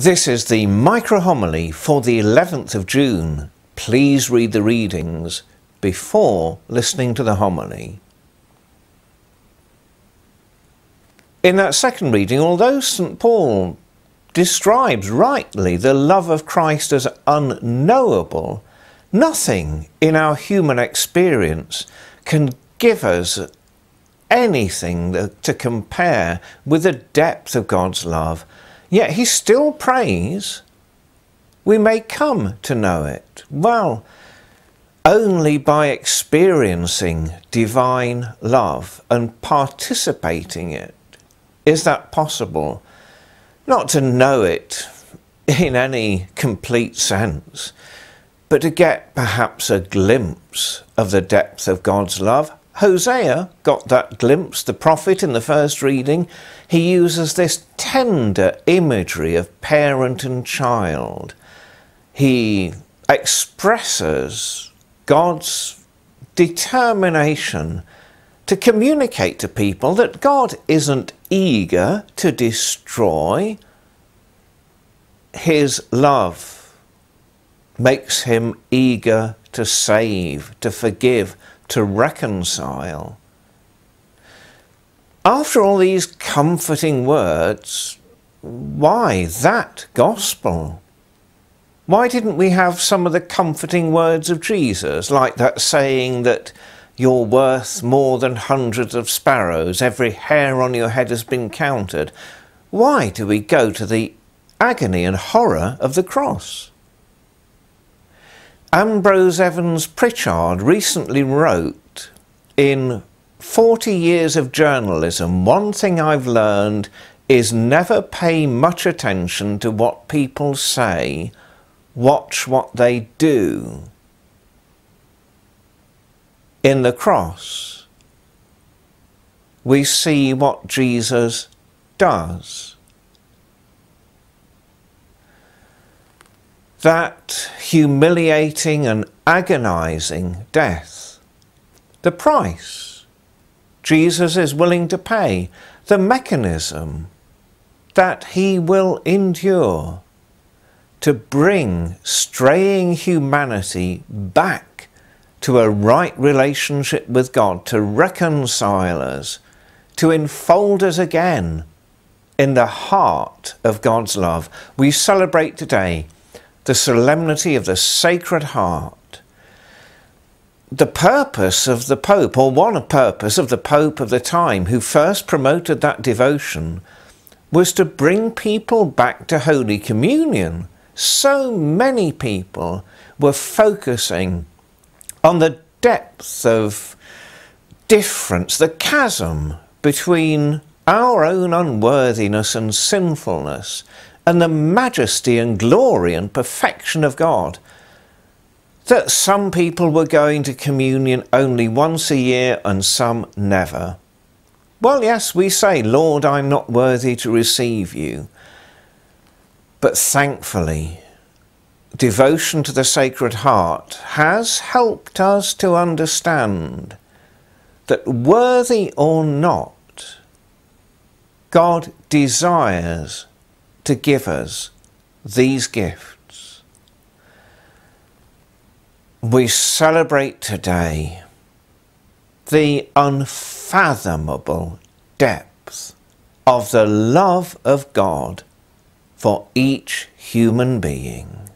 This is the micro homily for the 11th of June. Please read the readings before listening to the homily. In that second reading, although St. Paul describes rightly the love of Christ as unknowable, nothing in our human experience can give us anything to compare with the depth of God's love Yet he still prays we may come to know it. Well, only by experiencing divine love and participating it is that possible. Not to know it in any complete sense, but to get perhaps a glimpse of the depth of God's love Hosea got that glimpse, the prophet in the first reading. He uses this tender imagery of parent and child. He expresses God's determination to communicate to people that God isn't eager to destroy. His love makes him eager to save, to forgive, to reconcile. After all these comforting words, why that gospel? Why didn't we have some of the comforting words of Jesus, like that saying that you're worth more than hundreds of sparrows, every hair on your head has been counted? Why do we go to the agony and horror of the cross? Ambrose Evans Pritchard recently wrote in 40 years of journalism, one thing I've learned is never pay much attention to what people say, watch what they do. In the cross, we see what Jesus does. That humiliating and agonizing death. The price Jesus is willing to pay, the mechanism that he will endure to bring straying humanity back to a right relationship with God, to reconcile us, to enfold us again in the heart of God's love. We celebrate today the solemnity of the Sacred Heart. The purpose of the Pope, or one purpose of the Pope of the time who first promoted that devotion, was to bring people back to Holy Communion. So many people were focusing on the depth of difference, the chasm between our own unworthiness and sinfulness and the majesty and glory and perfection of God. That some people were going to communion only once a year and some never. Well, yes, we say, Lord, I'm not worthy to receive you. But thankfully, devotion to the Sacred Heart has helped us to understand that worthy or not, God desires to give us these gifts. We celebrate today the unfathomable depth of the love of God for each human being.